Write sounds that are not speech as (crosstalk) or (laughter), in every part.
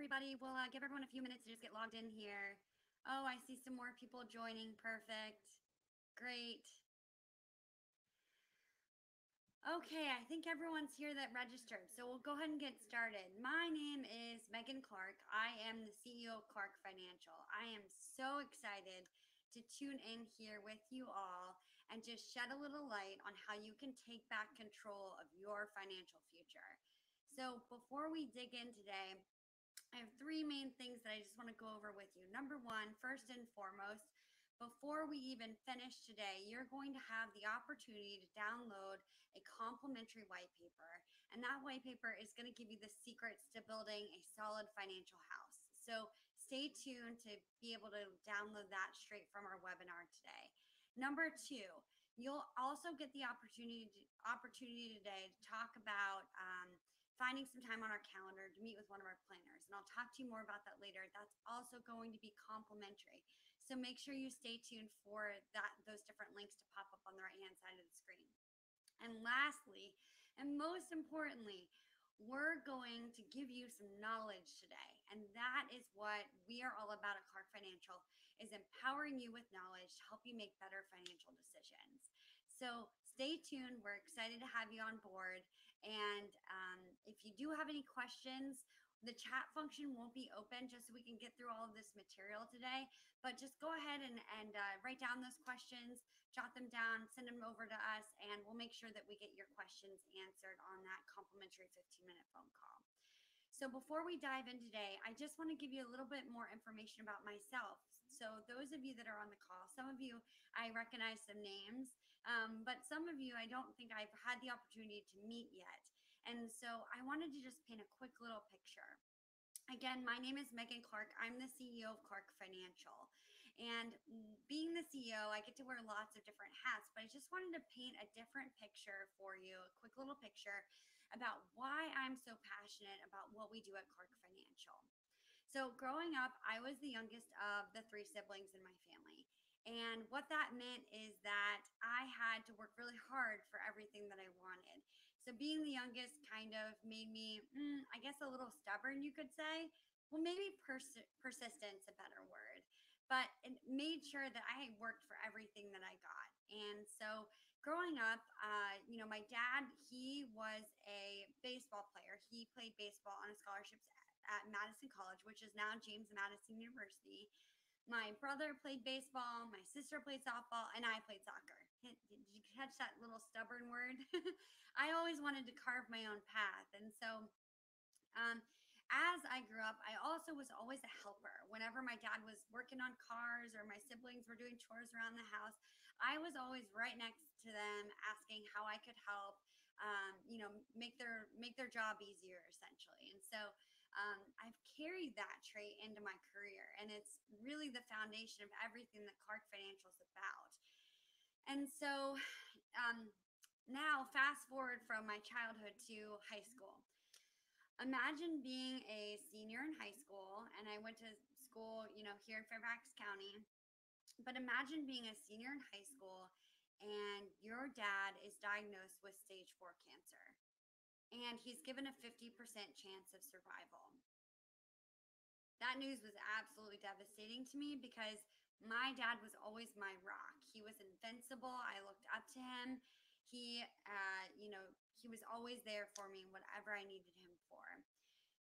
everybody. We'll uh, give everyone a few minutes to just get logged in here. Oh, I see some more people joining. Perfect. Great. Okay, I think everyone's here that registered. So we'll go ahead and get started. My name is Megan Clark. I am the CEO of Clark Financial. I am so excited to tune in here with you all and just shed a little light on how you can take back control of your financial future. So before we dig in today, I have three main things that I just want to go over with you. Number one, first and foremost, before we even finish today, you're going to have the opportunity to download a complimentary white paper. And that white paper is going to give you the secrets to building a solid financial house. So stay tuned to be able to download that straight from our webinar today. Number two, you'll also get the opportunity to, opportunity today to talk about um, finding some time on our calendar to meet with one of our planners. And I'll talk to you more about that later. That's also going to be complimentary. So make sure you stay tuned for that those different links to pop up on the right hand side of the screen. And lastly, and most importantly, we're going to give you some knowledge today. And that is what we are all about at Clark Financial is empowering you with knowledge to help you make better financial decisions. So stay tuned. We're excited to have you on board. And um, if you do have any questions, the chat function won't be open just so we can get through all of this material today. But just go ahead and, and uh, write down those questions, jot them down, send them over to us, and we'll make sure that we get your questions answered on that complimentary 15 minute phone call. So before we dive in today, I just want to give you a little bit more information about myself. So those of you that are on the call, some of you I recognize some names, um, but some of you I don't think I've had the opportunity to meet yet. And so I wanted to just paint a quick little picture. Again, my name is Megan Clark. I'm the CEO of Clark Financial. And being the CEO, I get to wear lots of different hats, but I just wanted to paint a different picture for you, a quick little picture about why I'm so passionate about what we do at Clark Financial. So, growing up, I was the youngest of the three siblings in my family. And what that meant is that I had to work really hard for everything that I wanted. So being the youngest kind of made me, mm, I guess, a little stubborn, you could say. Well, maybe pers- persistence a better word, but it made sure that I worked for everything that I got. And so growing up, uh, you know, my dad, he was a baseball player. He played baseball on a scholarship at Madison College, which is now James Madison University. My brother played baseball, my sister played softball, and I played soccer. Did you catch that little stubborn word? (laughs) I always wanted to carve my own path. And so, um, as I grew up, I also was always a helper. Whenever my dad was working on cars or my siblings were doing chores around the house, I was always right next to them, asking how I could help. Um, you know, make their make their job easier, essentially. And so, um, I've carried that trait into my career, and it's really the foundation of everything that Clark Financial is about. And so, um, now fast forward from my childhood to high school. Imagine being a senior in high school, and I went to school, you know, here in Fairfax County. But imagine being a senior in high school and your dad is diagnosed with stage four cancer, and he's given a 50% chance of survival. That news was absolutely devastating to me because my dad was always my rock. He was invincible. I looked up to him he uh, you know he was always there for me whatever i needed him for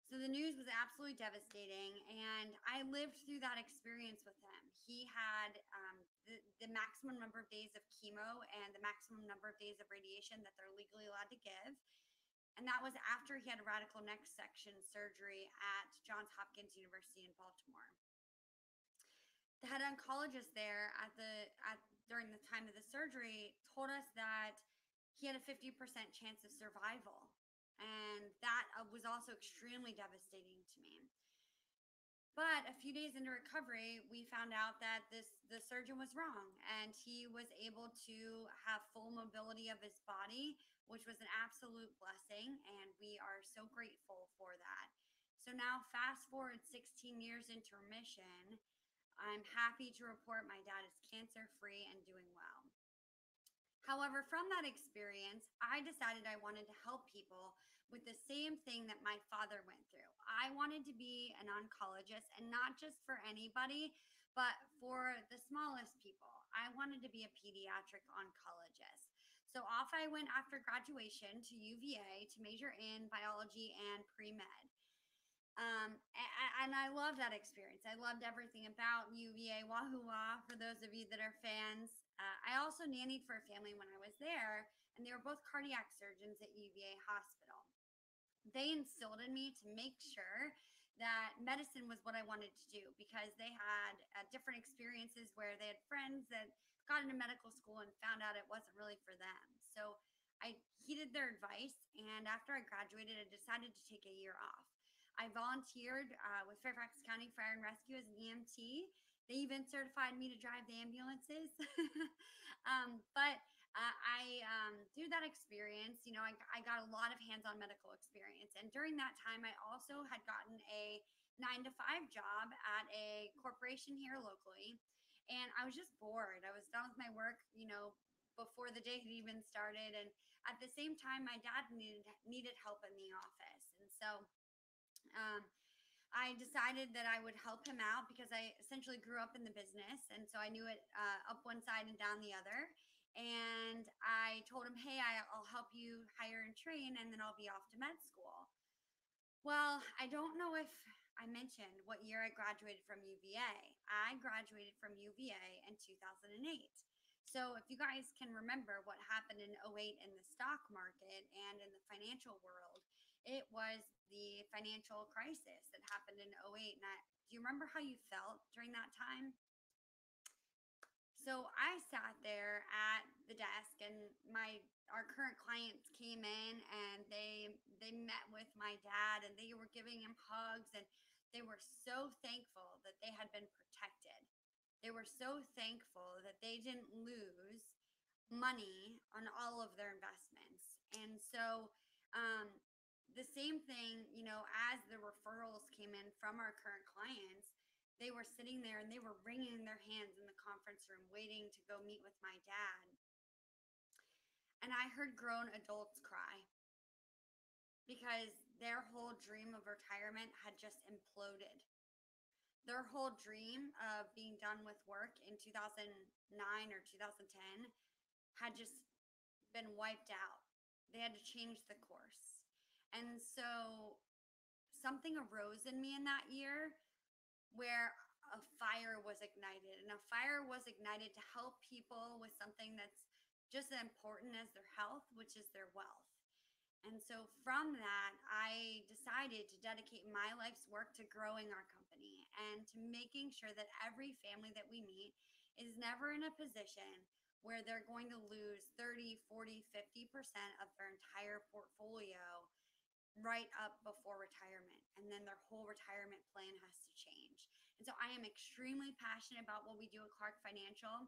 so the news was absolutely devastating and i lived through that experience with him he had um, the, the maximum number of days of chemo and the maximum number of days of radiation that they're legally allowed to give and that was after he had a radical neck section surgery at johns hopkins university in baltimore the head oncologist there at the at during the time of the surgery told us that he had a 50% chance of survival. And that uh, was also extremely devastating to me. But a few days into recovery, we found out that this the surgeon was wrong and he was able to have full mobility of his body, which was an absolute blessing and we are so grateful for that. So now fast forward 16 years into remission, I'm happy to report my dad is cancer free and doing well. However, from that experience, I decided I wanted to help people with the same thing that my father went through. I wanted to be an oncologist and not just for anybody, but for the smallest people. I wanted to be a pediatric oncologist. So off I went after graduation to UVA to major in biology and pre med. Um, and, I loved that experience. I loved everything about UVA. Wahoo wah for those of you that are fans. Uh, I also nannied for a family when I was there, and they were both cardiac surgeons at UVA Hospital they instilled in me to make sure that medicine was what I wanted to do because they had uh, different experiences where they had friends that got into medical school and found out it wasn't really for them. So I heeded their advice, and after I graduated, I decided to take a year off. I volunteered uh, with Fairfax County Fire and Rescue as an EMT. They even certified me to drive the ambulances. (laughs) um, but uh, I, um, through that experience, you know, I, I got a lot of hands on medical experience. And during that time, I also had gotten a nine to five job at a corporation here locally. And I was just bored. I was done with my work, you know, before the day had even started. And at the same time, my dad needed needed help in the office. And so um, I decided that I would help him out because I essentially grew up in the business. And so I knew it uh, up one side and down the other and I told him, "Hey, I'll help you hire and train, and then I'll be off to med school." Well, I don't know if I mentioned what year I graduated from UVA. I graduated from UVA in 2008. So, if you guys can remember what happened in 08 in the stock market and in the financial world, it was the financial crisis that happened in 08. And I, do you remember how you felt during that time? So I sat there at the desk and my our current clients came in and they they met with my dad and they were giving him hugs and they were so thankful that they had been protected. They were so thankful that they didn't lose money on all of their investments. And so um, the same thing, you know, as the referrals came in from our current clients, they were sitting there and they were wringing their hands in the conference room waiting to go meet with my dad. And I heard grown adults cry because their whole dream of retirement had just imploded. Their whole dream of being done with work in 2009 or 2010 had just been wiped out. They had to change the course. And so something arose in me in that year where a fire was ignited and a fire was ignited to help people with something that's just as important as their health, which is their wealth. And so from that, I decided to dedicate my life's work to growing our company and to making sure that every family that we meet is never in a position where they're going to lose 30, 40, 50% of their entire portfolio right up before retirement. And then their whole retirement plan has to change. And so I am extremely passionate about what we do at Clark Financial.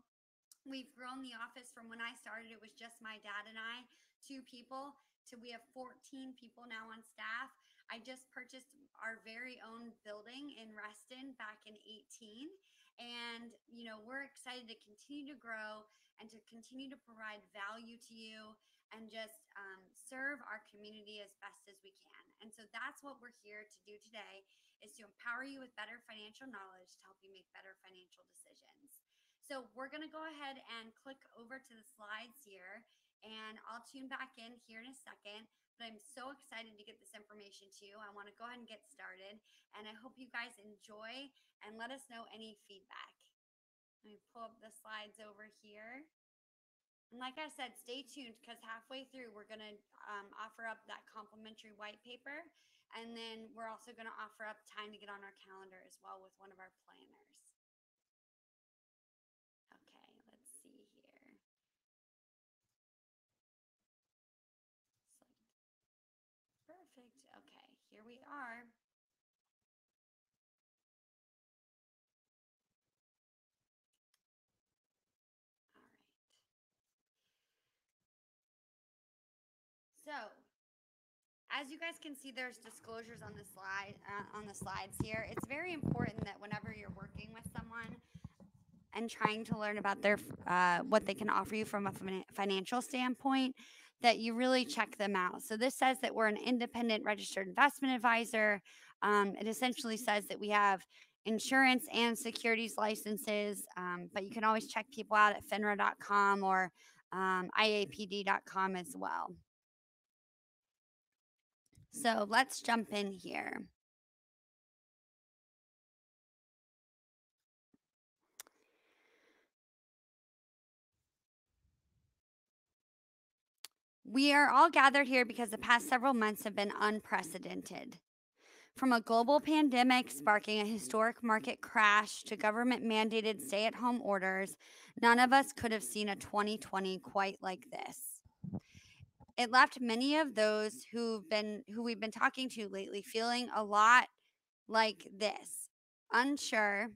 We've grown the office from when I started, it was just my dad and I, two people, to we have 14 people now on staff. I just purchased our very own building in Reston back in 18. And, you know, we're excited to continue to grow and to continue to provide value to you and just um, serve our community as best as we can. And so that's what we're here to do today is to empower you with better financial knowledge to help you make better financial decisions. So we're going to go ahead and click over to the slides here and I'll tune back in here in a second. But I'm so excited to get this information to you. I want to go ahead and get started and I hope you guys enjoy and let us know any feedback. Let me pull up the slides over here. And like I said, stay tuned because halfway through, we're going to um, offer up that complimentary white paper and then we're also going to offer up time to get on our calendar as well with one of our planners. Okay, let's see here. Perfect. Okay, here we are. All right. So as you guys can see, there's disclosures on the slide uh, on the slides here. It's very important that whenever you're working with someone and trying to learn about their uh, what they can offer you from a financial standpoint, that you really check them out. So this says that we're an independent registered investment advisor. Um, it essentially says that we have insurance and securities licenses, um, but you can always check people out at finra.com or um, iapd.com as well. So let's jump in here. We are all gathered here because the past several months have been unprecedented. From a global pandemic sparking a historic market crash to government mandated stay at home orders, none of us could have seen a 2020 quite like this. It left many of those who've been who we've been talking to lately feeling a lot like this, unsure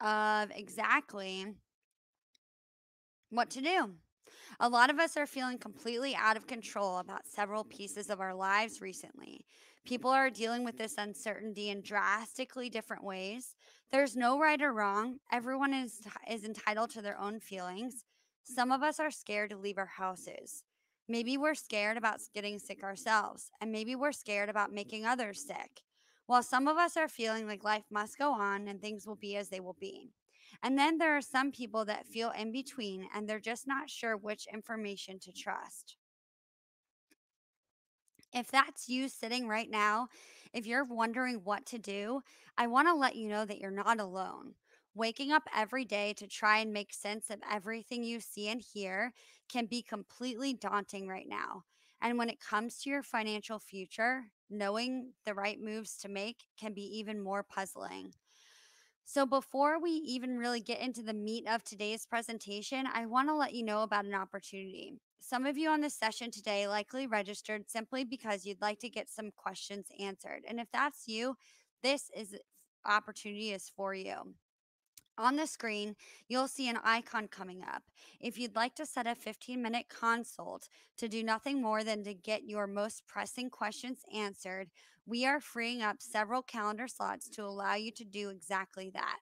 of exactly what to do. A lot of us are feeling completely out of control about several pieces of our lives recently. People are dealing with this uncertainty in drastically different ways. There's no right or wrong. Everyone is is entitled to their own feelings. Some of us are scared to leave our houses. Maybe we're scared about getting sick ourselves, and maybe we're scared about making others sick. While some of us are feeling like life must go on and things will be as they will be. And then there are some people that feel in between and they're just not sure which information to trust. If that's you sitting right now, if you're wondering what to do, I want to let you know that you're not alone. Waking up every day to try and make sense of everything you see and hear can be completely daunting right now. And when it comes to your financial future, knowing the right moves to make can be even more puzzling. So, before we even really get into the meat of today's presentation, I want to let you know about an opportunity. Some of you on this session today likely registered simply because you'd like to get some questions answered. And if that's you, this is opportunity is for you. On the screen, you'll see an icon coming up. If you'd like to set a 15 minute consult to do nothing more than to get your most pressing questions answered, we are freeing up several calendar slots to allow you to do exactly that.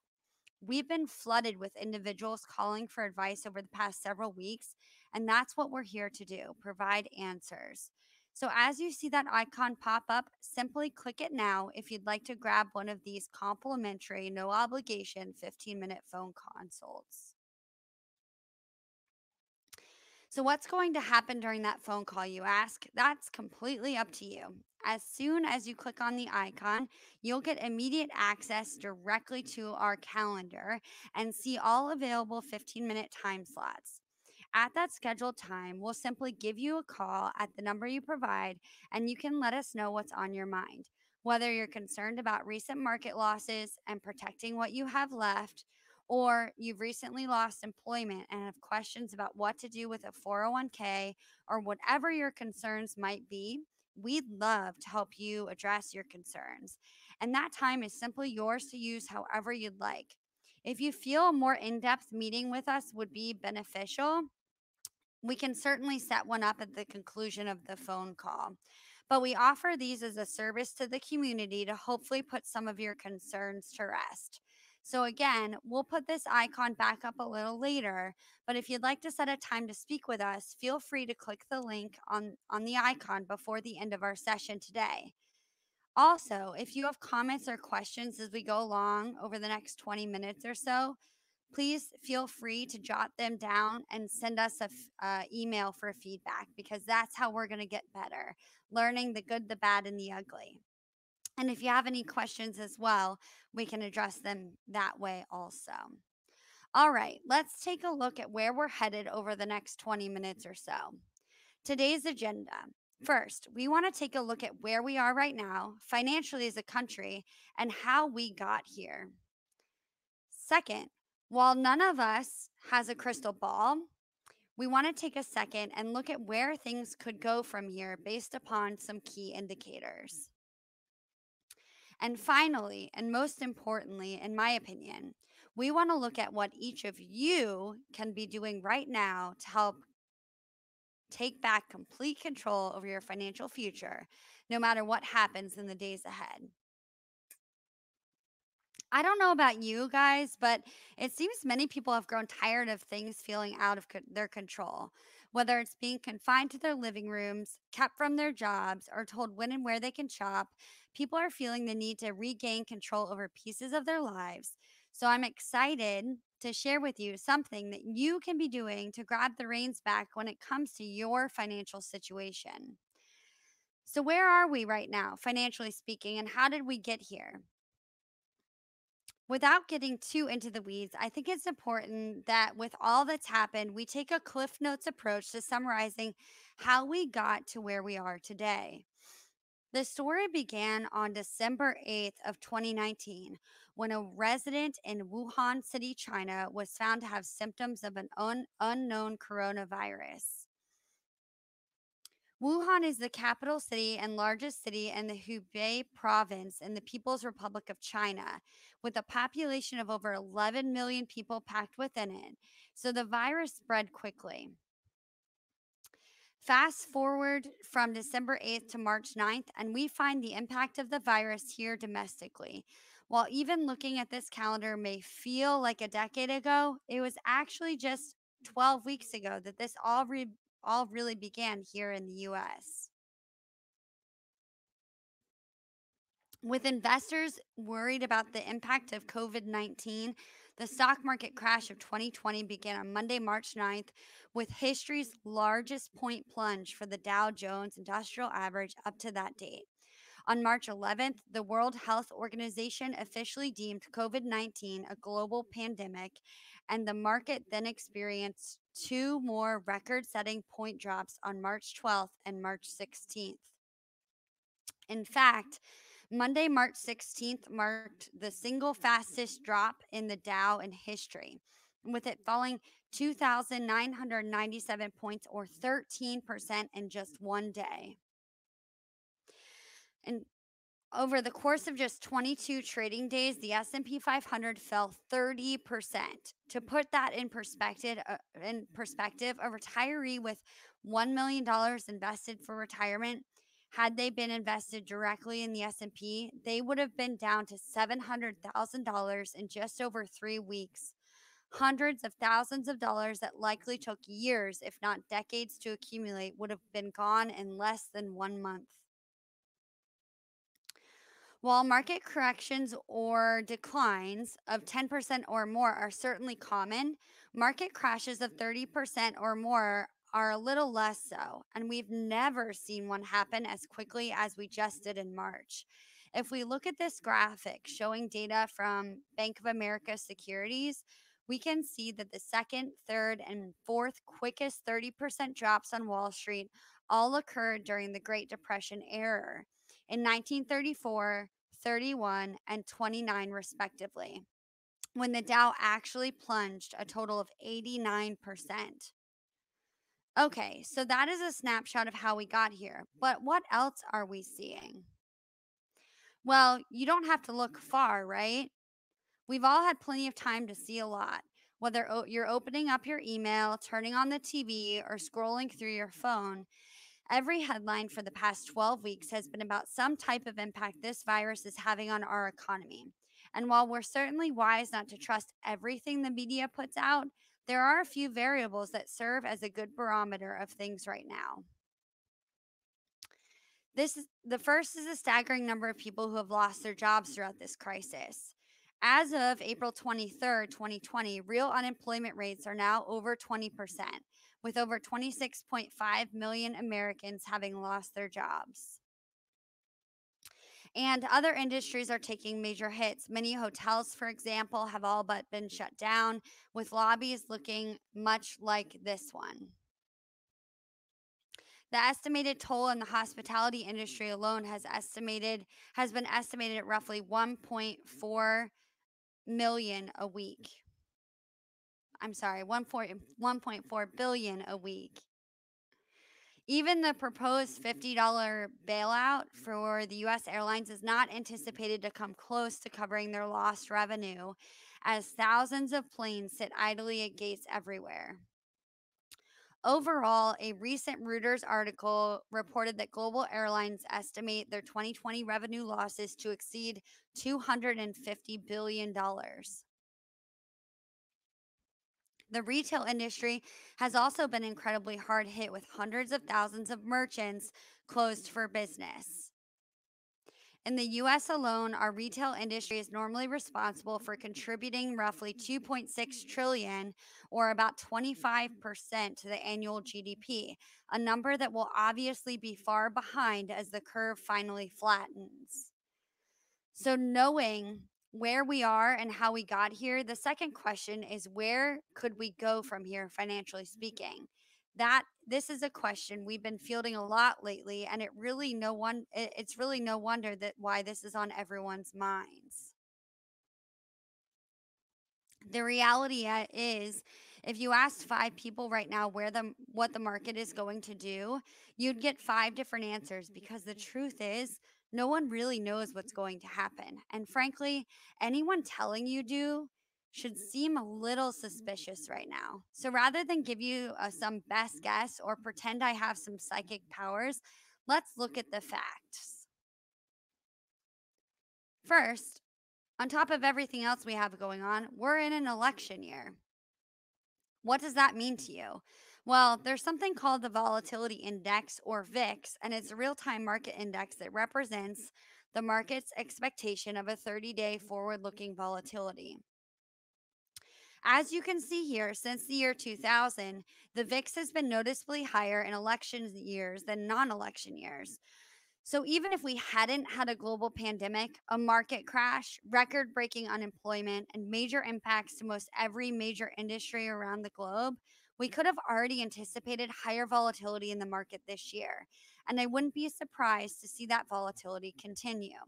We've been flooded with individuals calling for advice over the past several weeks, and that's what we're here to do provide answers. So, as you see that icon pop up, simply click it now if you'd like to grab one of these complimentary, no obligation 15 minute phone consults. So, what's going to happen during that phone call, you ask? That's completely up to you. As soon as you click on the icon, you'll get immediate access directly to our calendar and see all available 15 minute time slots. At that scheduled time, we'll simply give you a call at the number you provide and you can let us know what's on your mind. Whether you're concerned about recent market losses and protecting what you have left, or you've recently lost employment and have questions about what to do with a 401k or whatever your concerns might be, we'd love to help you address your concerns. And that time is simply yours to use however you'd like. If you feel a more in depth meeting with us would be beneficial, we can certainly set one up at the conclusion of the phone call. But we offer these as a service to the community to hopefully put some of your concerns to rest. So again, we'll put this icon back up a little later, but if you'd like to set a time to speak with us, feel free to click the link on, on the icon before the end of our session today. Also, if you have comments or questions as we go along over the next 20 minutes or so, please feel free to jot them down and send us a uh, email for feedback because that's how we're going to get better, learning the good, the bad, and the ugly. And if you have any questions as well, we can address them that way also. All right, let's take a look at where we're headed over the next 20 minutes or so. Today's agenda. First, we want to take a look at where we are right now, financially as a country, and how we got here. Second, while none of us has a mm-hmm. crystal ball, we want to take a second and look at where things could go from here based upon some key indicators. And finally, and most importantly, in my opinion, we want to look at what each of you can be doing right now to help take back complete control over your financial future, no matter what happens in the days ahead. I don't know about you guys, but it seems many people have grown tired of things feeling out of co- their control Whether it's being confined to their living rooms, kept from their jobs, or told when and where they can shop, people are feeling the need to regain control over pieces of their lives. So I'm excited to share with you something that you can be doing to grab the reins back when it comes to your financial situation. So, where are we right now, financially speaking, and how did we get here? Without getting too into the weeds, I think it's important that with all that's happened, we take a Cliff Notes approach to summarizing how we got to where we are today. The story began on December 8th of 2019 when a resident in Wuhan City, China was found to have symptoms of an un- unknown coronavirus. Wuhan is the capital city and largest city in the Hubei province in the People's Republic of China, with a population of over 11 million people packed within it. So the virus spread quickly. Fast forward from December 8th to March 9th, and we find the impact of the virus here domestically. While even looking at this calendar may feel like a decade ago, it was actually just 12 weeks ago that this all re- all really began here in the US. With investors worried about the impact of COVID 19, the stock market crash of 2020 began on Monday, March 9th, with history's largest point plunge for the Dow Jones Industrial Average up to that date. On March 11th, the World Health Organization officially deemed COVID 19 a global pandemic, and the market then experienced two more record setting point drops on March 12th and March 16th. In fact, Monday, March 16th marked the single fastest drop in the Dow in history, with it falling 2,997 points or 13% in just one day. And over the course of just 22 trading days, the S&P 500 fell 30%. To put that in perspective, uh, in perspective, a retiree with $1 million invested for retirement, had they been invested directly in the S&P, they would have been down to $700,000 in just over 3 weeks. Hundreds of thousands of dollars that likely took years, if not decades, to accumulate would have been gone in less than one month. While market corrections or declines of 10% or more are certainly common, market crashes of 30% or more are a little less so, and we've never seen one happen as quickly as we just did in March. If we look at this graphic showing data from Bank of America Securities, we can see that the second, third, and fourth quickest 30% drops on Wall Street all occurred during the Great Depression era. In 1934, 31, and 29, respectively, when the Dow actually plunged a total of 89%. Okay, so that is a snapshot of how we got here. But what else are we seeing? Well, you don't have to look far, right? We've all had plenty of time to see a lot. Whether you're opening up your email, turning on the TV, or scrolling through your phone, Every headline for the mm-hmm. past 12 weeks has been about some type of impact this virus is having on our economy. And while we're certainly wise not to trust everything the media puts out, there are a few variables that serve as a good barometer of things right now. This is, the first is a staggering number of people who have lost their jobs throughout this crisis. As of April 23rd, 2020, real unemployment rates are now over 20%, with over 26.5 million Americans having lost their jobs. And other industries are taking major hits. Many hotels, for example, have all but been shut down, with lobbies looking much like this one. The estimated toll in the hospitality industry alone has estimated has been estimated at roughly 1.4 million a week. I'm sorry, 1.4 billion a week. Even the proposed $50 bailout for the US airlines is not anticipated to come close to covering their lost revenue as thousands of planes sit idly at gates everywhere. Overall, a recent Reuters article reported that global airlines estimate their 2020 revenue losses to exceed $250 billion. The retail industry has also been incredibly hard hit with hundreds of thousands of merchants closed for business. In the US alone, our retail industry is normally responsible for contributing roughly 2.6 trillion or about 25% to the annual GDP, a number that will obviously be far behind as the curve finally flattens. So knowing where we are and how we got here, the second question is where could we go from here financially speaking? That this is a question we've been fielding a lot lately and it really no one it, it's really no wonder that why this is on everyone's minds. The reality uh, is if you asked five people right now where the what the market is going to do, you'd get five different answers because the truth is no one really knows what's going to happen. And frankly, anyone telling you do should seem a little suspicious right now. So rather than give you uh, some best guess or pretend I have some psychic powers, let's look at the facts. First, on top of everything else we have going on, we're in an election year. What does that mean to you? Well, there's something called the Volatility Index or VIX, and it's a real time market index that represents the market's expectation of a 30 day forward looking volatility. As you can see here, since the year 2000, the VIX has been noticeably higher in election years than non election years. So even if we hadn't had a global pandemic, a market crash, record breaking unemployment, and major impacts to most every major industry around the globe, we could have already anticipated higher volatility in the market this year, and I wouldn't be surprised to see that volatility continue.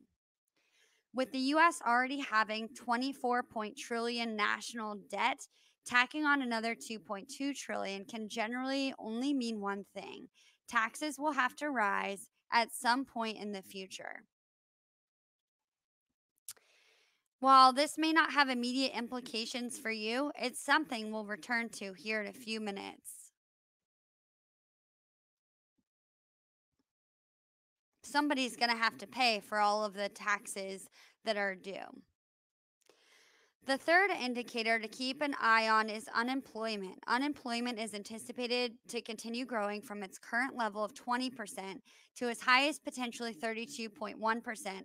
With the US already having 24 trillion national debt, tacking on another 2.2 trillion can generally only mean one thing. Taxes will have to rise at some point in the future. While this may not have immediate mm-hmm. implications for you, it's something we'll mm-hmm. return to here in a few minutes. Somebody's going to have to pay for all of the taxes that are due. The third indicator to keep an eye on is unemployment. Unemployment is anticipated to continue growing from its current level of 20% to as high as potentially 32.1%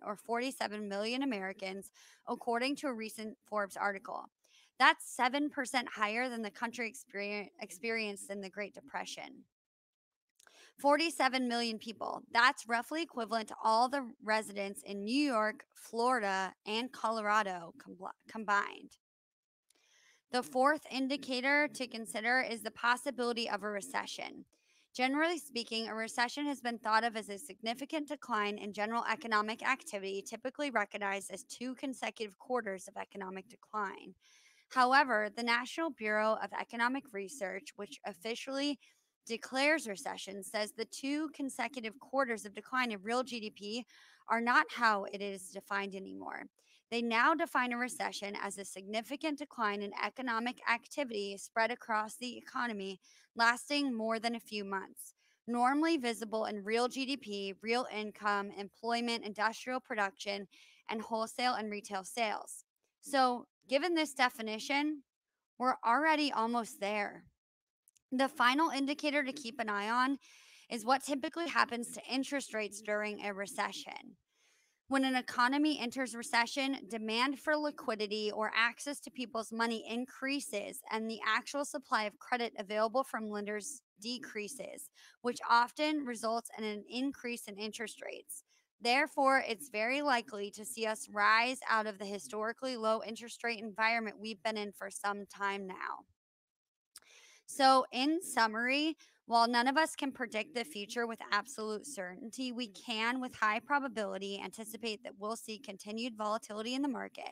or 47 million Americans, according to a recent Forbes article. That's 7% higher than the country experienced in the Great Depression. 47 million people. That's roughly equivalent to all the residents in New York, Florida, and Colorado com- combined. The fourth indicator to consider is the possibility of a recession. Generally speaking, a recession has been thought of as a significant decline in general economic activity, typically recognized as two consecutive quarters of economic decline. However, the National Bureau of Economic Research, which officially declares recession says the two consecutive quarters of decline in real GDP are not how it is defined anymore. They now define a recession as a significant decline in economic activity spread across the economy lasting more than a few months. Normally visible in real GDP, real income, employment, industrial production, and wholesale and retail sales. So, given this definition, we're already almost there. The final indicator to keep an eye on is what typically happens to interest rates during a recession. When an economy enters recession, demand for liquidity or access to people's money increases, and the actual supply of credit available from lenders decreases, which often results in an increase in interest rates. Therefore, it's very likely to see us rise out of the historically low interest rate environment we've been in for some time now. So, in summary, while none of us can predict the future with absolute certainty, we can, with high probability, anticipate that we'll see continued volatility in the market.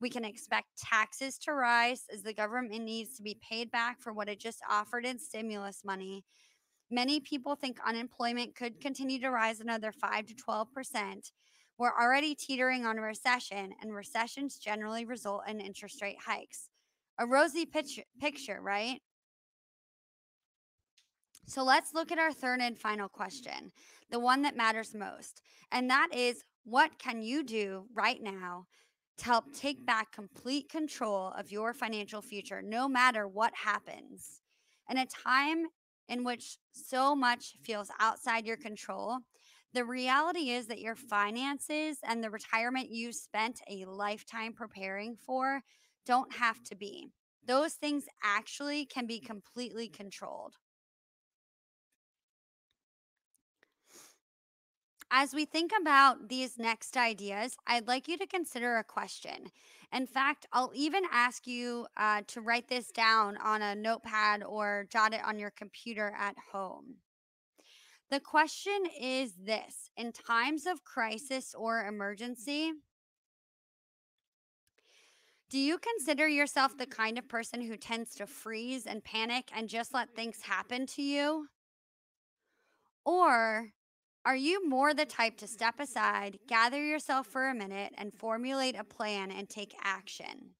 We can expect taxes to rise as the government needs to be paid back for what it just offered in stimulus money. Many people think unemployment could continue to rise another 5 to 12%. We're already teetering on a recession, and recessions generally result in interest rate hikes. A rosy picture, picture right? So let's look at our third and final question, the one that matters most. And that is what can you do right now to help take back complete control of your financial future, no matter what happens. In a time in which so much feels outside your control, the reality is that your finances and the retirement you spent a lifetime preparing for don't have to be. Those things actually can be completely controlled. As we think about these next ideas, I'd like you to consider a question. In fact, I'll even ask you uh, to write this down on a notepad or jot it on your computer at home. The question is this In times of crisis or emergency, do you consider yourself the kind of person who tends to freeze and panic and just let things happen to you? Or are you more the type to step aside, gather yourself for a minute, and formulate a plan and take action?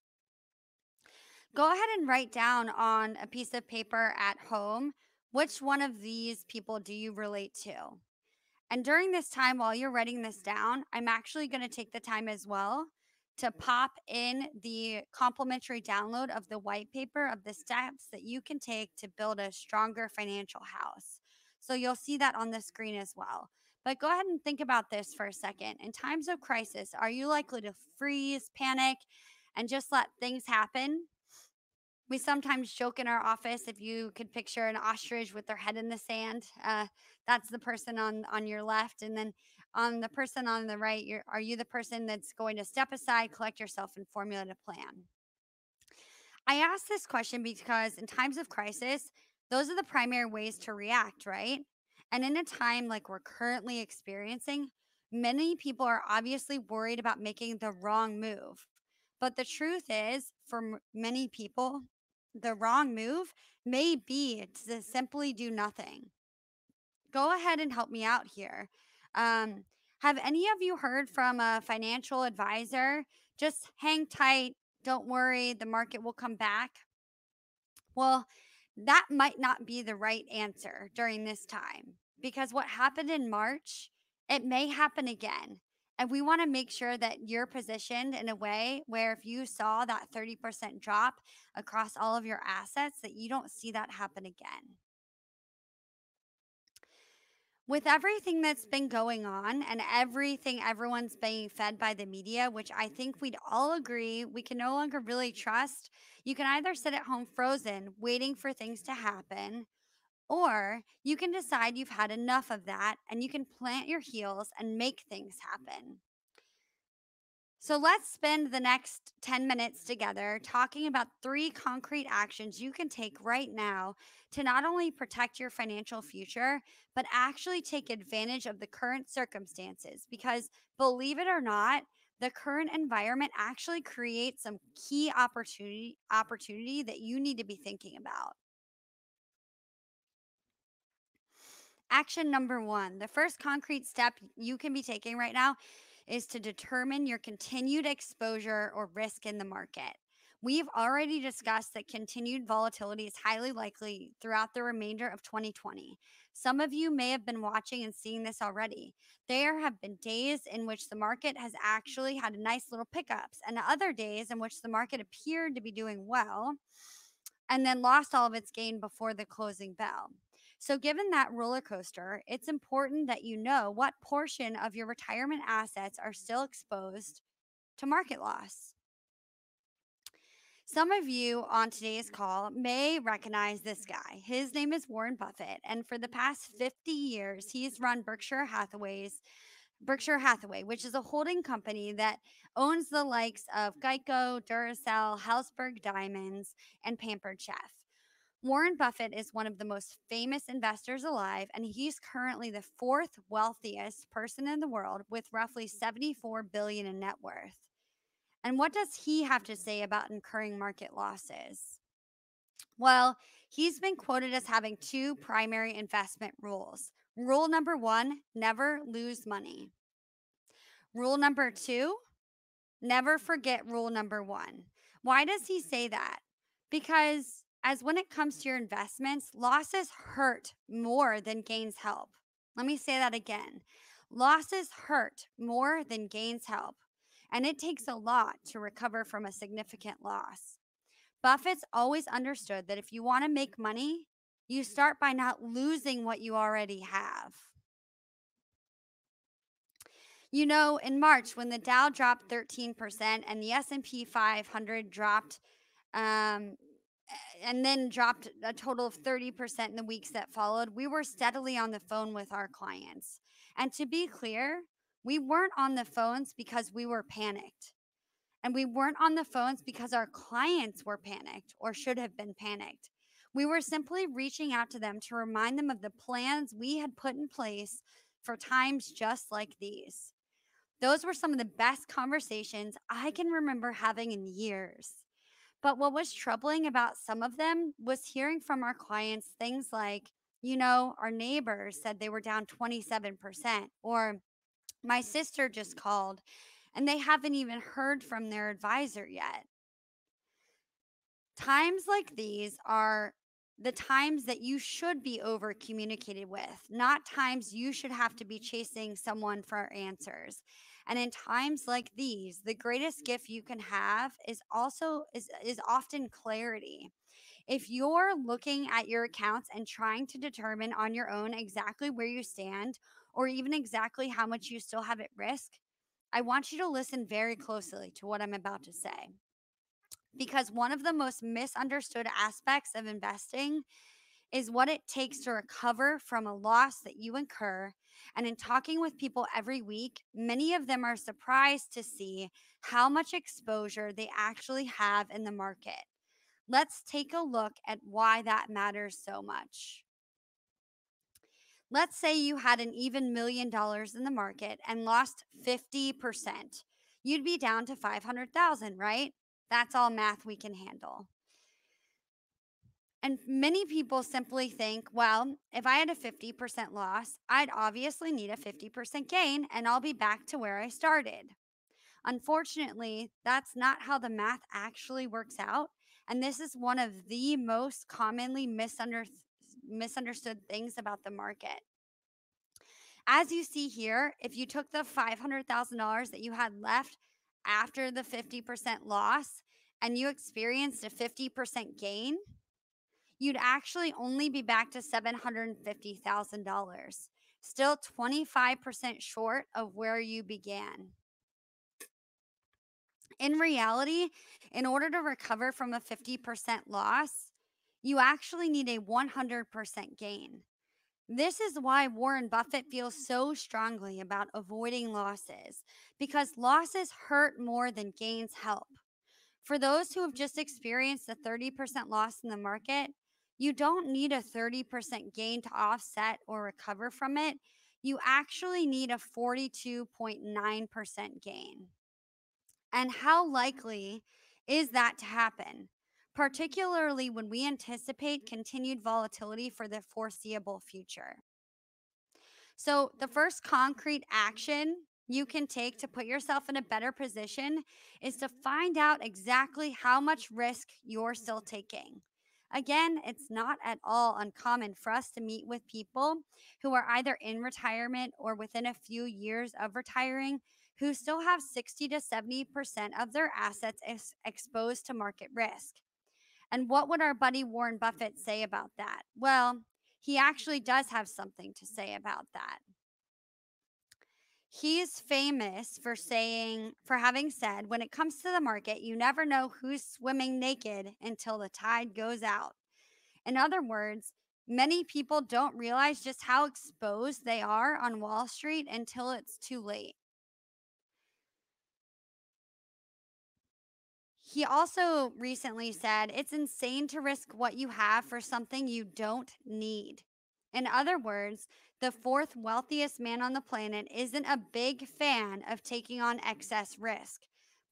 Go ahead and write down on a piece of paper at home which one of these people do you relate to? And during this time, while you're writing this down, I'm actually going to take the time as well to pop in the complimentary download of the white paper of the steps that you can take to build a stronger financial house. So you'll see that on the screen as well. But go ahead and think about this for a second. In times of crisis, are you likely to freeze, panic, and just let things happen? We sometimes joke in our office if you could picture an ostrich with their head in the sand, uh, that's the person on on your left, and then on the person on the right, are you the person that's going to step aside, collect yourself, and formulate a plan? I ask this question because in times of crisis, those are the primary ways to react, right? And in a time like we're currently experiencing, many people are obviously worried about making the wrong move. But the truth is, for many people, the wrong move may be to simply do nothing. Go ahead and help me out here. Um, have any of you heard from a financial advisor? Just hang tight. Don't worry, the market will come back. Well, that might not be the right answer during this time because what happened in March, it may happen again. And we want to make sure that you're positioned in a way where if you saw that 30% drop across all of your assets, that you don't see that happen again. With everything that's been going on and everything everyone's being fed by the media, which I think we'd all agree we can no longer really trust, you can either sit at home frozen, waiting for things to happen, or you can decide you've had enough of that and you can plant your heels and make things happen. So let's spend the next 10 minutes together talking about three concrete actions you can take right now to not only protect your financial future, but actually take advantage of the current circumstances. Because believe it or not, the current environment actually creates some key opportunity opportunity that you need to be thinking about. Action number one the first concrete step you can be taking right now is to determine your continued exposure or risk in the market. We've already discussed that continued volatility is highly likely throughout the remainder of 2020. Some of you may have been watching and seeing this already. There have been days in which the market has actually had nice little pickups, and other days in which the market appeared to be doing well and then lost all of its gain before the closing bell. So, given that roller coaster, it's important that you know what portion of your retirement assets are still exposed to market loss. Some of you on today's call may recognize this guy. His name is Warren Buffett, and for the past 50 years, he's run Berkshire Hathaway's Berkshire Hathaway, which is a holding company that owns the likes of Geico, Duracell, Helzberg Diamonds, and Pampered Chef. Warren Buffett is one of the most famous investors alive, and he's currently the fourth wealthiest person in the world with roughly 74 billion in net worth. And what does he have to say about incurring market losses? Well, he's been quoted as having two primary investment rules. Rule number one never lose money. Rule number two never forget rule number one. Why does he say that? Because as when it comes to your investments, losses hurt more than gains help. Let me say that again. Losses hurt more than gains help. and it takes a lot to recover from a significant loss. Buffett's always understood that if you want to make money, you start by not losing what you already have. You know, in March when the Dow dropped 13% and the S&P 500 dropped um, and then dropped a total of 30% in the weeks that followed, we were steadily on the phone with our clients. And to be clear, we weren't on the phones because we were panicked. And we weren't on the phones because our clients were panicked or should have been panicked. We were simply reaching out to them to remind them of the plans we had put in place for times just like these. Those were some of the best conversations I can remember having in years. But what was troubling about some of them was hearing from our clients things like, you know, our neighbors said they were down 27%, or my sister just called and they haven't even heard from their advisor yet. Times like these are the times that you should be over communicated with, not times you should have to be chasing someone for answers. And in times like these, the greatest gift you can have is also is, is often clarity. If you're looking at your accounts and trying to determine on your own exactly where you stand or even exactly how much you still have at risk, I want you to listen very closely to what I'm about to say. Because one of the most misunderstood aspects of investing is what it takes to recover from a loss that you incur. And in talking with people every week, many of them are surprised to see how much exposure they actually have in the market. Let's take a look at why that matters so much. Let's say you had an even million dollars in the market and lost 50%. You'd be down to 500,000, right? That's all math we can handle. And many people simply think, well, if I had a 50% loss, I'd obviously need a 50% gain and I'll be back to where I started. Unfortunately, that's not how the math actually works out. And this is one of the most commonly misunderstood misunderstood things about the market. As you see here, if you took the $500,000 that you had left after the 50% loss and you experienced a 50% gain, you'd actually only be back to $750,000, still 25% short of where you began. In reality, in order to recover from a 50% loss, you actually need a 100% gain. This is why Warren Buffett feels so strongly about avoiding losses, because losses hurt more than gains help. For those who have just experienced a 30% loss in the market, you don't need a 30% gain to offset or recover from it. You actually need a 42.9% gain. And how likely is that to happen? particularly when we anticipate continued volatility for the foreseeable future. So, the first concrete action you can take to put yourself in a better position is to find out exactly how much risk you're still taking. Again, it's not at all uncommon for us to meet with people who are either in retirement or within a few years of retiring who still have 60 to 70% of their assets ex- exposed to market risk. And what would our buddy Warren Buffett say about that? Well, he actually does have something to say about that. He's famous for saying, for having said, when it comes to the market, you never know who's swimming naked until the tide goes out. In other words, many people don't realize just how exposed they are on Wall Street until it's too late. He also recently said it's insane to risk what you have for something you don't need. In other words, the fourth wealthiest man on the planet isn't a big fan of taking on excess risk,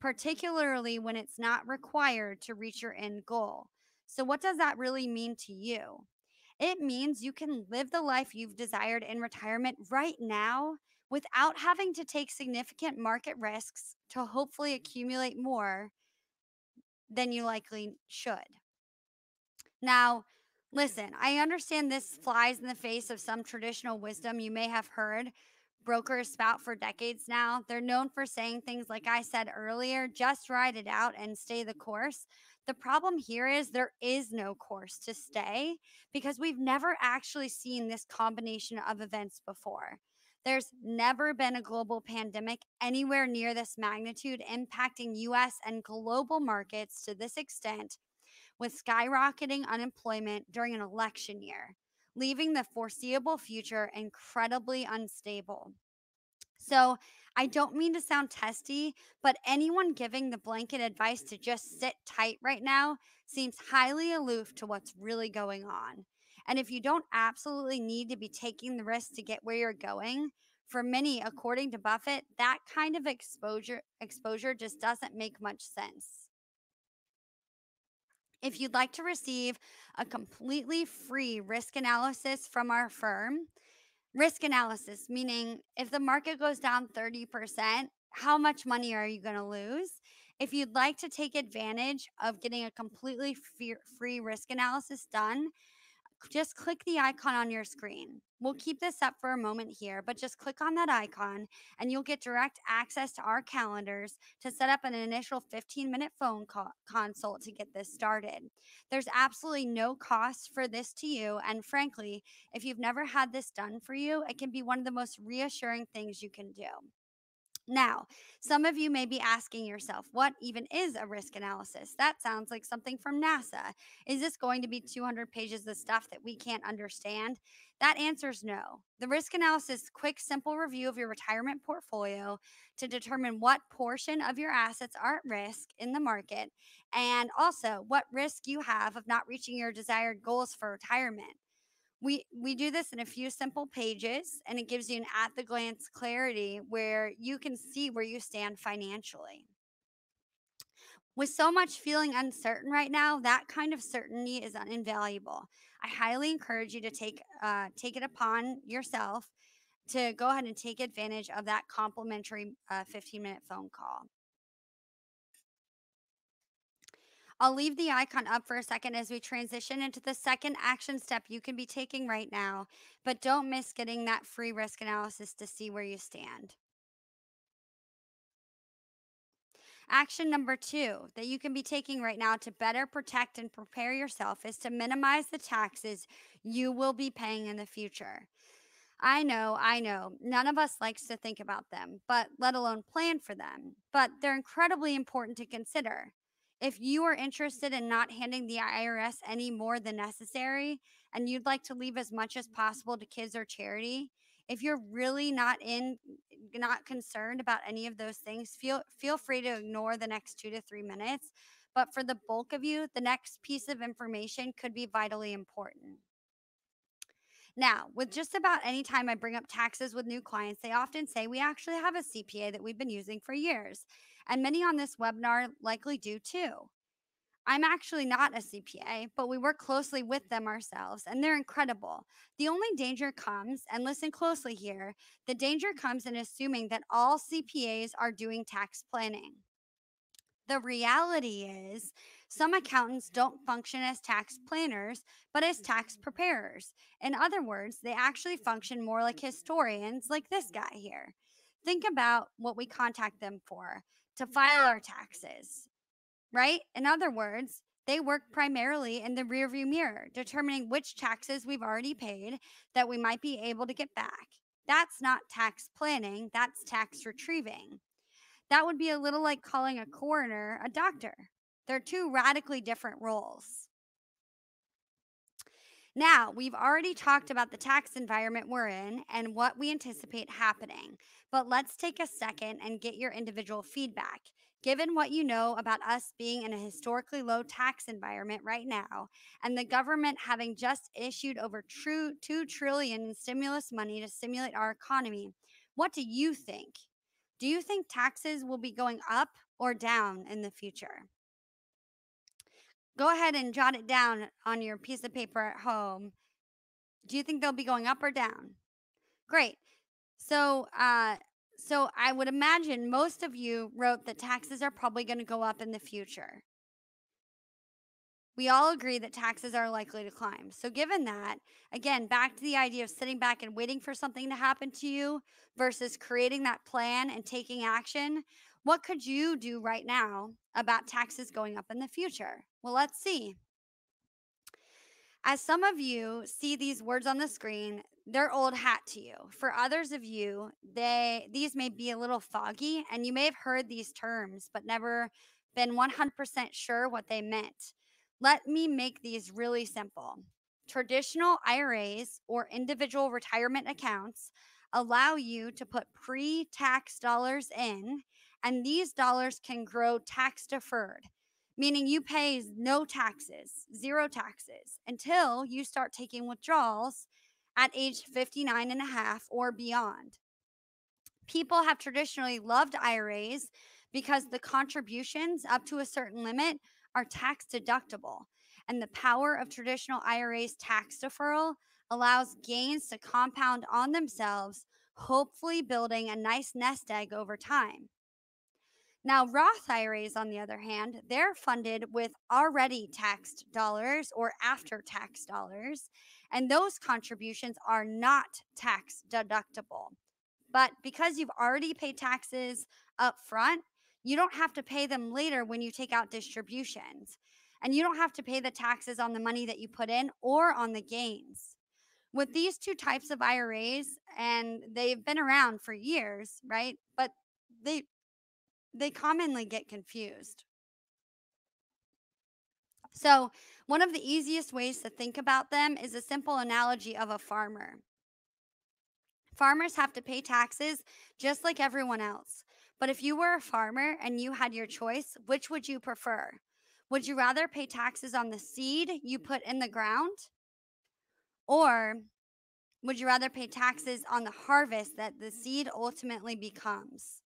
particularly when it's not required to reach your end goal. So, what does that really mean to you? It means you can live the life you've desired in retirement right now without having to take significant market risks to hopefully accumulate more than you likely should. Now, listen, I understand this flies in the face of some traditional wisdom you may have heard, brokers spout for decades now. They're known for saying things like I said earlier just ride it out and stay the course. The problem here is there is no course to stay because we've never actually seen this combination of events before. There's never been a global pandemic anywhere near this magnitude impacting US and global markets to this extent with skyrocketing unemployment during an election year leaving the foreseeable future incredibly unstable. So, I don't mean to sound testy, but anyone giving the blanket advice to just sit tight right now seems highly aloof to what's really going on. And if you don't absolutely need to be taking the risk to get where you're going, for many, according to Buffett, that kind of exposure exposure just doesn't make much sense. If you'd like to receive a completely free risk analysis from our firm, risk analysis, meaning if the market goes down 30%, how much money are you going to lose? If you'd like to take advantage of getting a completely free risk analysis done, just click the icon on your screen. We'll mm. keep this up for a moment here, but just click on that icon and you'll get direct access to our calendars to set up an initial 15 minute phone call consult to get this started. There's absolutely no cost for this to you. And frankly, if you've never had this done for you, it can be one of the most reassuring things you can do. Now, some of you may be asking yourself, what even is a risk analysis? That sounds like something from NASA. Is this going to be 200 pages of stuff that we can't understand? That answer is no. The risk analysis quick, simple review of your retirement portfolio to determine what portion of your assets are at risk in the market and also what risk you have of not reaching your desired goals for retirement we we do this in a few simple pages and it gives you an at the glance clarity where you can see where you stand financially. With so much feeling uncertain right now that kind of certainty is invaluable i highly encourage you to take uh, take it upon yourself to go ahead and take advantage of that complimentary uh, 15 minute phone call I'll leave the icon up for a second as we transition into the second action step you can be taking right now, but don't miss getting that free risk analysis to see where you stand. Action number two that you can be taking right now to better protect and prepare yourself is to minimize the taxes you will be paying in the future. I know, I know, none of us likes to think about them, but let alone plan for them. But they're incredibly important to consider. If you are interested in not handing the IRS any more than necessary and you'd like to leave as much as possible to kids or charity, if you're really not in not concerned about any of those things, feel feel free to ignore the next 2 to 3 minutes, but for the bulk of you, the next piece of information could be vitally important. Now, with just about any time I bring up taxes with new clients, they often say we actually have a CPA that we've been using for years and many on this webinar likely do too. I'm actually not a CPA, but we work closely with them ourselves, and they're incredible. The only danger comes, and listen closely here the danger comes in assuming that all CPAs are doing tax planning. The reality is, some accountants don't function as tax planners, but as tax preparers. In other words, they actually function more like historians, like this guy here. Think about what we contact them for to file our taxes, right? In other words, they work primarily in the rearview mirror, determining which taxes we've already paid that we might be able to get back. That's not tax planning, that's tax retrieving. That would be a little like calling a coroner a doctor. They're two radically different roles. Now, we've already talked about the tax environment we're in and what we anticipate happening, but let's take a second and get your individual feedback. Given what you know about us being in a historically low tax environment right now, and the government having just issued over true 2 trillion in stimulus money to stimulate our economy, what do you think? Do you think taxes will be going up or down in the future? Go ahead and jot it down on your piece of paper at home. Do you think they'll be going up or down? Great. So, uh, so I would imagine most of you wrote that taxes are probably going to go up in the future. we all agree that taxes are likely to climb. So, given that, again, back to the idea of sitting back and waiting for something to happen to you versus creating that plan and taking action, what could you do right now about taxes going up in the future? Well, let's see. As some of you see these words on the screen, they're old hat to you. For others of you, they these may be a little foggy and you may have heard these terms but never been 100% sure what they meant. Let me make these really simple. Traditional IRAs or individual retirement accounts allow you to put pre-tax dollars in and these dollars can grow tax deferred meaning you pay no taxes, zero taxes until you start taking withdrawals at age 59 and a half or beyond. People have traditionally loved IRAs because the contributions up to a certain limit are tax deductible. And the power of traditional IRA's tax deferral allows gains to compound on themselves, hopefully building a nice nest egg over time. Now, Roth IRAs, on the other hand, they're funded with already taxed dollars or after tax dollars, and those contributions are not tax deductible. But because you've already paid taxes up front, you don't have to pay them later when you take out distributions. And you don't have to pay the taxes on the money that you put in or on the gains. With these two types of IRAs, and they've been around for years, right? But they they commonly get confused. So, one of the easiest ways to think about them is a simple analogy of a farmer. Farmers have to pay taxes just like everyone else. But if you were a farmer and you had your choice, which would you prefer? Would you rather pay taxes on the seed you put in the ground? Or would you rather pay taxes on the harvest that the seed ultimately becomes?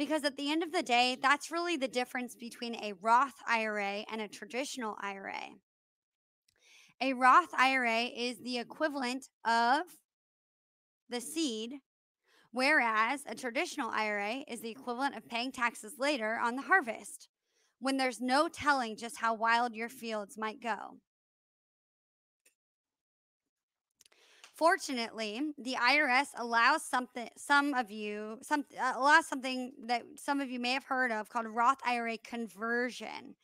Because at the end of the day, that's really the difference between a Roth IRA and a traditional IRA. A Roth IRA is the equivalent of the seed, whereas a traditional IRA is the equivalent of paying taxes later on the harvest when there's no telling just how wild your fields might go. Fortunately, the IRS allows something some of you some uh, allows something that some of you may have heard of called Roth IRA conversion.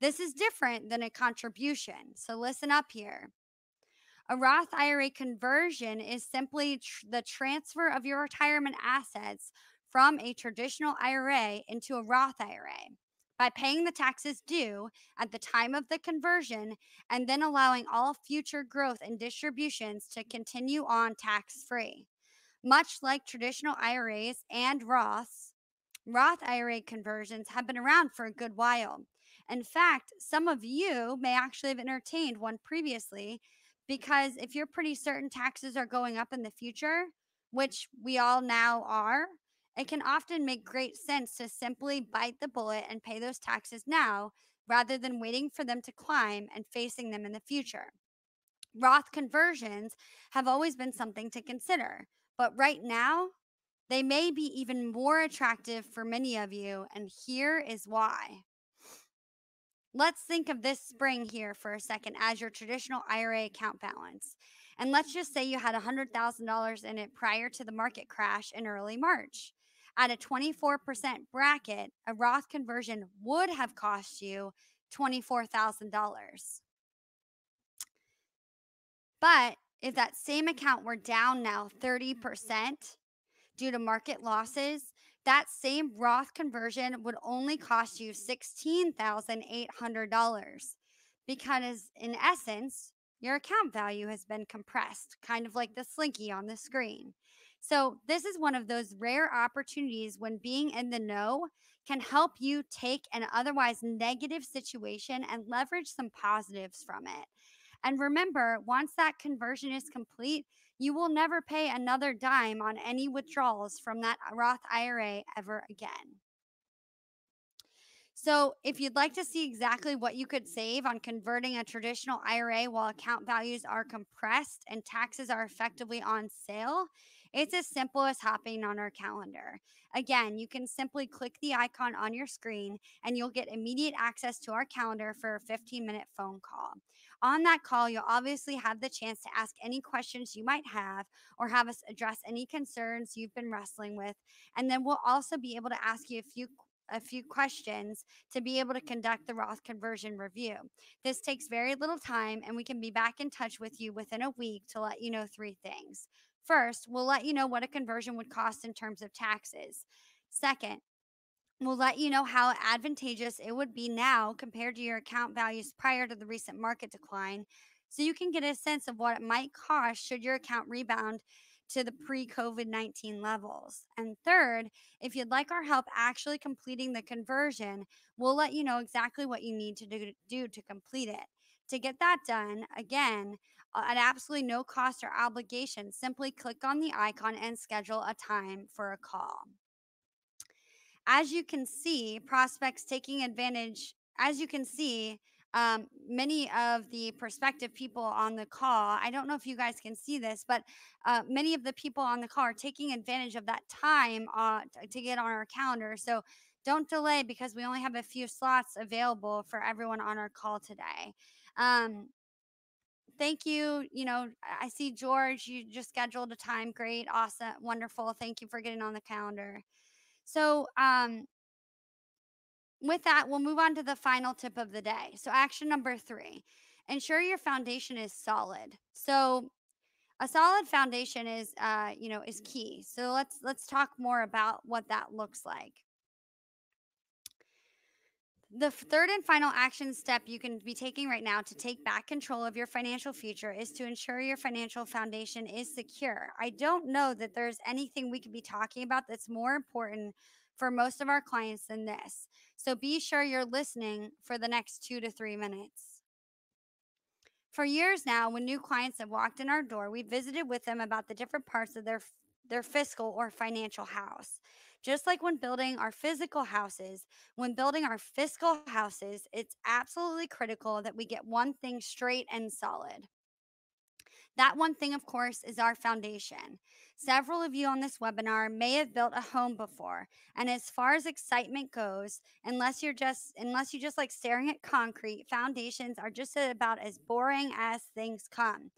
This is different than a contribution. So listen up here. A Roth IRA conversion is simply tr- the transfer of your retirement assets from a traditional IRA into a Roth IRA by paying the taxes due at the time of the conversion and then allowing all future growth and distributions to continue on tax free. Much like traditional IRAs and Roths, Roth IRA conversions have been around for a good while. In fact, some of you may actually have entertained one previously because if you're pretty certain taxes are going up in the future, which we all now are, it can often make great sense to simply bite the bullet and pay those taxes now rather than waiting for them to climb and facing them in the future. Roth conversions have always been something to consider, but right now, they may be even more attractive for many of you, and here is why. Let's think of this spring here for a second as your traditional IRA account balance. And let's just say you had $100,000 in it prior to the market crash in early March. At a 24% bracket, a Roth conversion would have cost you $24,000. But if that same account were down now 30% due to market losses, that same Roth conversion would only cost you $16,800 because, in essence, your account value has been compressed, kind of like the slinky on the screen. So, this is one of those rare opportunities when being in the know can help you take an otherwise negative situation and leverage some positives from it. And remember, once that conversion is complete, you will never pay another dime on any withdrawals from that Roth IRA ever again. So, if you'd like to see exactly what you could save on converting a traditional IRA while account values are compressed and taxes are effectively on sale, It's as simple as hopping on our calendar. Again, you can simply click the icon on your screen and you'll get immediate access to our calendar for a 15 minute phone call. On that call, you'll obviously have the chance to ask any questions you might have or have us address any concerns you've been wrestling with. And then we'll also be able to ask you a few a few questions to be able to conduct the Roth conversion review. This takes very little time, and we can be back in touch with you within a week to let you know three things. First, we'll let you know what a conversion would cost in terms of taxes. Second, we'll let you know how advantageous it would be now compared to your account values prior to the recent market decline so you can get a sense of what it might cost should your account rebound to the pre COVID 19 levels. And third, if you'd like our help actually completing the conversion, we'll let you know exactly what you need to do, do to complete it. To get that done, again, at absolutely no cost or obligation, simply click on the icon and schedule a time for a call. As you can see, prospects taking advantage, as you can see, um, many of the prospective people on the call, I don't know if you guys can see this, but uh, many of the people on the call are taking advantage of that time uh, to get on our calendar. So don't delay because we only have a few slots available for everyone on our call today. Um, thank you. You know, I see George, you just scheduled a time. Great, awesome, wonderful. Thank you for getting on the calendar. So, um, with that, we'll move on to the final tip of the day. So, action number three ensure your foundation is solid. So, a solid foundation is, uh, you know, is key. So let's let's talk more about what that looks like. The third and final action step you can be taking right now to take back control of your financial future is to ensure your financial foundation is secure. I don't know that there's anything we could be talking about that's more important for most of our clients than this. So be sure you're listening for the next two to three minutes. For years now, when new clients have walked in our door, we visited with them about the different parts of their their fiscal or financial house. Just like when building our physical houses, when building our fiscal houses, it's absolutely critical that we get one thing straight and solid. That one thing, of course, is our foundation. Several of you on this webinar may have built a home before, and as far as excitement goes, unless you're just unless you just like staring at concrete, foundations are just about as boring as things come.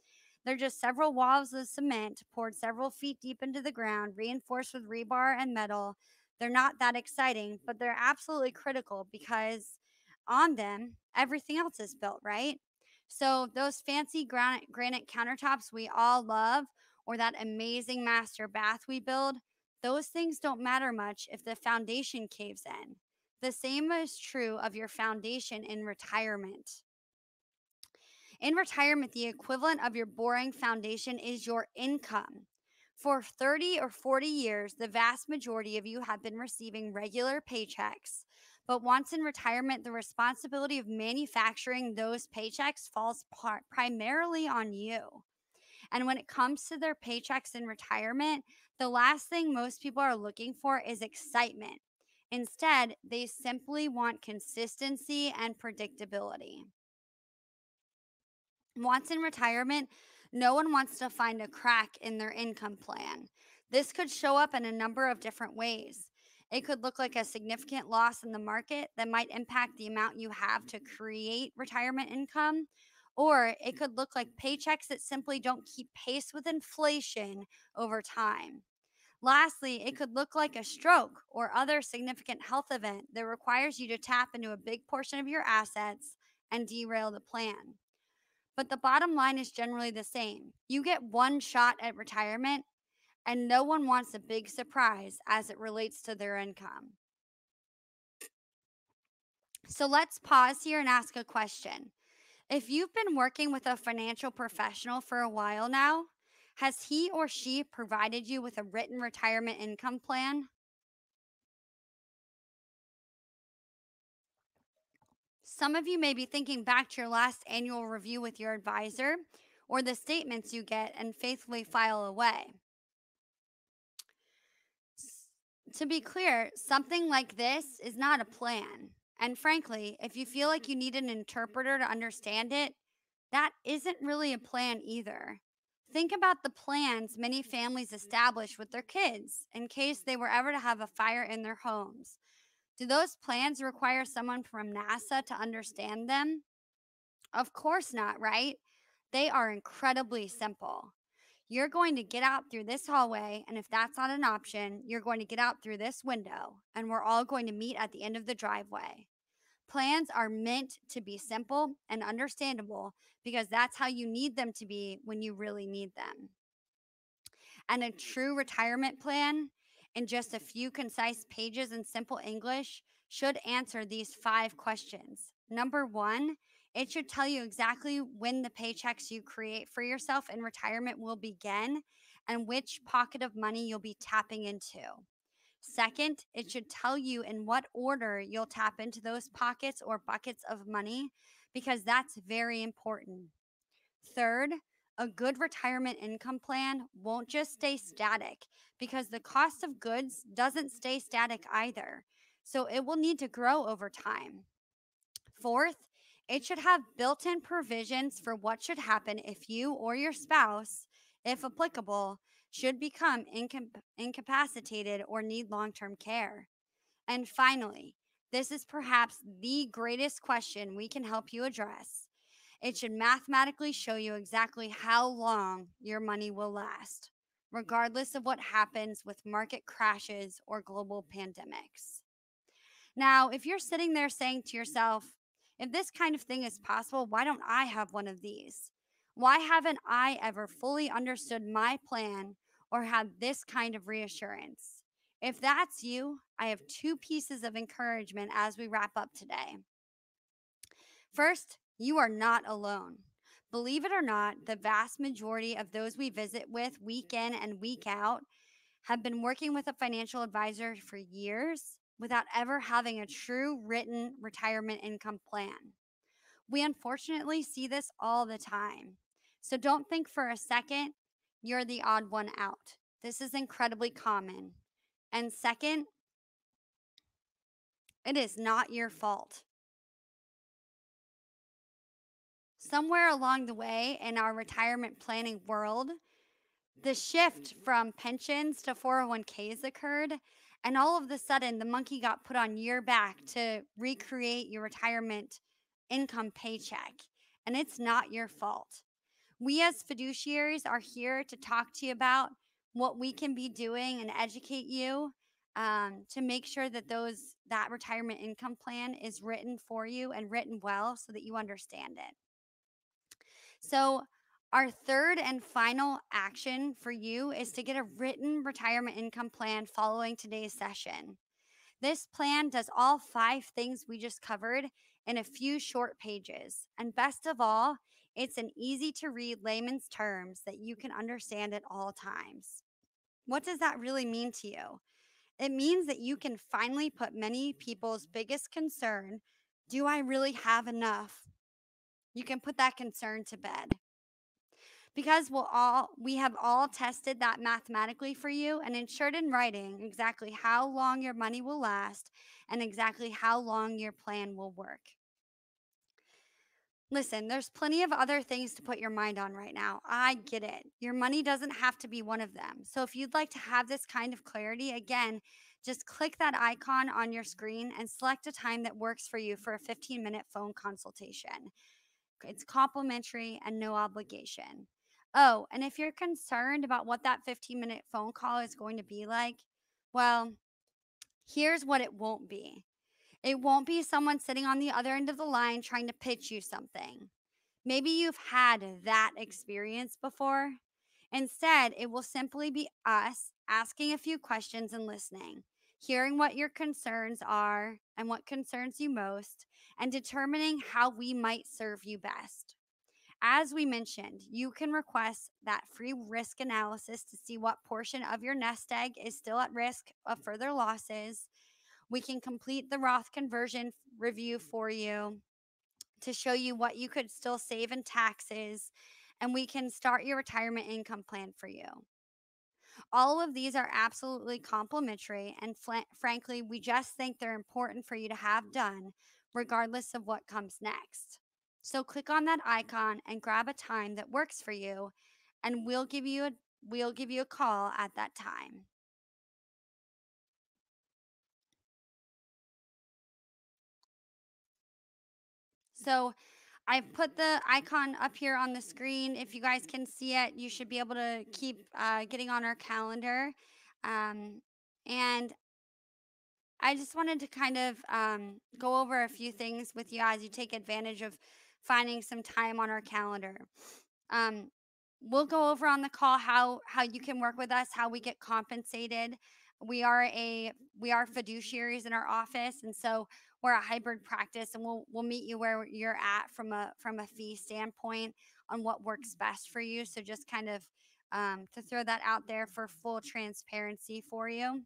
They're just several walls of cement poured several feet deep into the ground, reinforced with rebar and metal. They're not that exciting, but they're absolutely critical because on them, everything else is built, right? So, those fancy granite, granite countertops we all love or that amazing master bath we build, those things don't matter much if the foundation caves in. The same is true of your foundation in retirement. In retirement, the equivalent of your boring foundation is your income. For 30 or 40 years, the vast majority of you have been receiving regular paychecks. But once in retirement, the responsibility of manufacturing those paychecks falls par- primarily on you. And when it comes to their paychecks in retirement, the last thing most people are looking for is excitement. Instead, they simply want consistency and predictability. Once in retirement, no one wants to find a crack in their income plan. This could show up in a number of different ways. It could look like a significant loss in the market that might impact the amount you have to create retirement income or it could look like paychecks that simply don't keep pace with inflation over time. Lastly, it could look like a stroke or other significant health event that requires you to tap into a big portion of your assets and derail the plan. But the bottom line is generally the same. You get one shot at retirement, and no one wants a big surprise as it relates to their income. So let's pause here and ask a question. If you've been working with a financial professional for a while now, has he or she provided you with a written retirement income plan? Some of you may be thinking back to your last annual review with your advisor or the statements you get and faithfully file away. To be clear, something like this is not a plan. And frankly, if you feel like you need an interpreter to understand it, that isn't really a plan either. Think about the plans many families establish with their kids in case they were ever to have a fire in their homes. Do those plans require someone from NASA to understand them? Of course not, right? They are incredibly simple. You're going to get out through this hallway, and if that's not an option, you're going to get out through this window, and we're all going to meet at the end of the driveway. Plans are meant to be simple and understandable because that's how you need them to be when you really need them. And a true retirement plan, in just a few concise pages in simple English, should answer these five questions. Number one, it should tell you exactly when the paychecks you create for yourself in retirement will begin and which pocket of money you'll be tapping into. Second, it should tell you in what order you'll tap into those pockets or buckets of money because that's very important. Third, a good retirement income plan won't just stay mm-hmm. static because the cost of goods doesn't stay static either. So it will need to grow over time. Fourth, it should have built in provisions for what should happen if you or your spouse, if applicable, should become incap- incapacitated or need long term care. And finally, this is perhaps the greatest question we can help you address. It should mathematically show you exactly how long your money will last, regardless of what happens with market crashes or global pandemics. Now, if you're sitting there saying to yourself, if this kind of thing is possible, why don't I have one of these? Why haven't I ever fully understood my plan or had this kind of reassurance? If that's you, I have two pieces of encouragement as we wrap up today. First, you are not alone. Believe it or not, the vast majority of those we visit with week in and week out have been working with a financial advisor for years without ever having a true written retirement income plan. We unfortunately see this all the time. So don't think for a second you're the odd one out. This is incredibly common. And second, it is not your fault. Somewhere along the way in our retirement planning world, the shift from pensions to 401ks occurred, and all of a sudden, the monkey got put on your back to recreate your retirement income paycheck. And it's not your fault. We, as fiduciaries, are here to talk to you about what we can be doing and educate you um, to make sure that those that retirement income plan is written for you and written well so that you understand it. So our third and final action for you is to get a written retirement income plan following today's session. This plan does all five things we just covered in a few short pages. And best of all, it's an easy to read layman's terms that you can understand at all times. What does that really mean to you? It means that you can finally put many people's biggest concern do I really have enough? You can put that concern to bed because we'll all we have all tested that mathematically for you and ensured in writing exactly how long your money will last and exactly how long your plan will work. Listen, there's plenty of other things to put your mind on right now. I get it. Your money doesn't have to be one of them. So if you'd like to have this kind of clarity, again, just click that icon on your screen and select a time that works for you for a 15 minute phone consultation. It's complimentary and no obligation. Oh, and if you're concerned about what that 15 minute phone call is going to be like, well, here's what it won't be it won't be someone sitting on the other end of the line trying to pitch you something. Maybe you've had that experience before. Instead, it will simply be us asking a few questions and listening, hearing what your concerns are and what concerns you most, and determining how we might serve you best. As we mentioned, you can request that free risk analysis to see what portion of your nest egg is still at risk of further losses. We can complete the Roth conversion review for you to show you what you could still save in taxes, and we can start your retirement income plan for you. All of these are absolutely complimentary, and fl- frankly, we just think they're important for you to have done, regardless of what comes next. So click on that icon and grab a time that works for you, and we'll give you a we'll give you a call at that time. So I've put the icon up here on the screen. If you guys can see it, you should be able to keep uh, getting on our calendar. Um, and I just wanted to kind of um, go over a few things with you as you take advantage of finding some time on our calendar. Um, we'll go over on the call how how you can work with us, how we get compensated. We are a we are fiduciaries in our office, and so we're a hybrid practice, and we'll we'll meet you where you're at from a from a fee standpoint on what works best for you. So just kind of um, to throw that out there for full transparency for you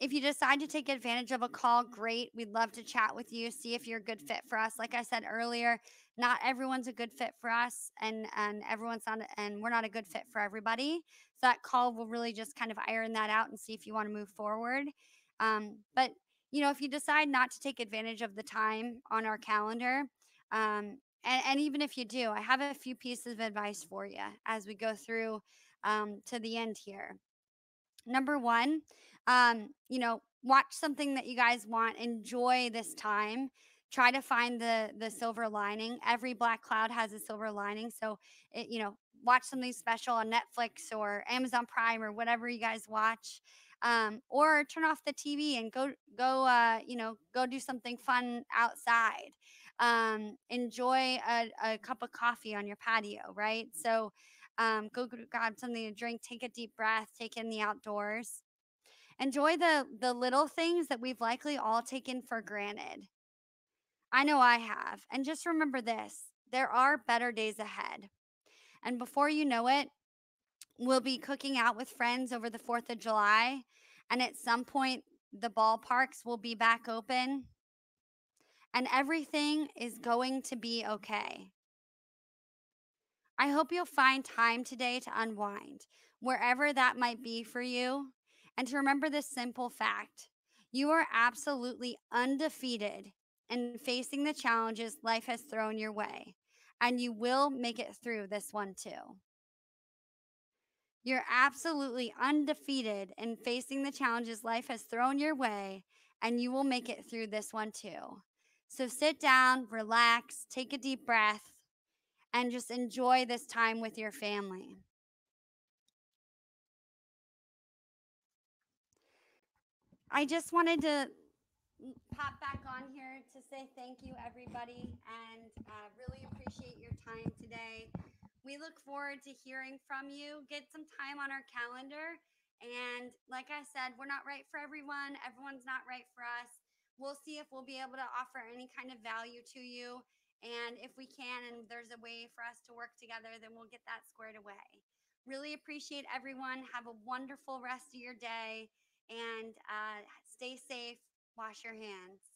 if you decide to take advantage of a call, great. We'd love to chat with you, see if you're a good fit for us. Like I said earlier, not everyone's a good fit for us, and and everyone's not, and we're not a good fit for everybody. So that call will really just kind of iron that out and see if you want to move forward. Um, but you know, if you decide not to take advantage of the time on our calendar, um, and, and even if you do, I have a few pieces of advice for you as we go through um, to the end here. Number one, um, you know, watch something that you guys want, enjoy this time. Try to find the the silver lining. Every black cloud has a silver lining. So, it, you know, watch something special on Netflix or Amazon Prime or whatever you guys watch. Um, or turn off the TV and go go uh, you know go do something fun outside. Um, enjoy a, a cup of coffee on your patio, right? So um, go grab something to drink, take a deep breath, take in the outdoors. Enjoy the the little things that we've likely all taken for granted. I know I have. And just remember this, there are better days ahead. And before you know it, we'll be cooking out with friends over the 4th of July, and at some point the ballparks will be back open and everything is going to be okay. I hope you'll find time today to unwind, wherever that might be for you, and to remember this simple fact you are absolutely undefeated in facing the challenges life has thrown your way, and you will make it through this one too. You're absolutely undefeated in facing the challenges life has thrown your way, and you will make it through this one too. So sit down, relax, take a deep breath, and just enjoy this time with your family. I just wanted to pop back on here to say thank you, everybody, and uh, really appreciate your time today. We look forward to hearing from you. Get some time on our calendar. And like I said, we're not right for everyone, everyone's not right for us. We'll see if we'll be able to offer any kind of value to you. And if we can, and there's a way for us to work together, then we'll get that squared away. Really appreciate everyone. Have a wonderful rest of your day and uh, stay safe. Wash your hands.